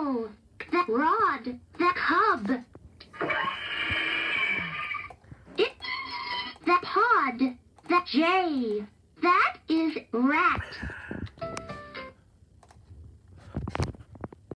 The that rod, the hub, It, the pod, the J. That is rat.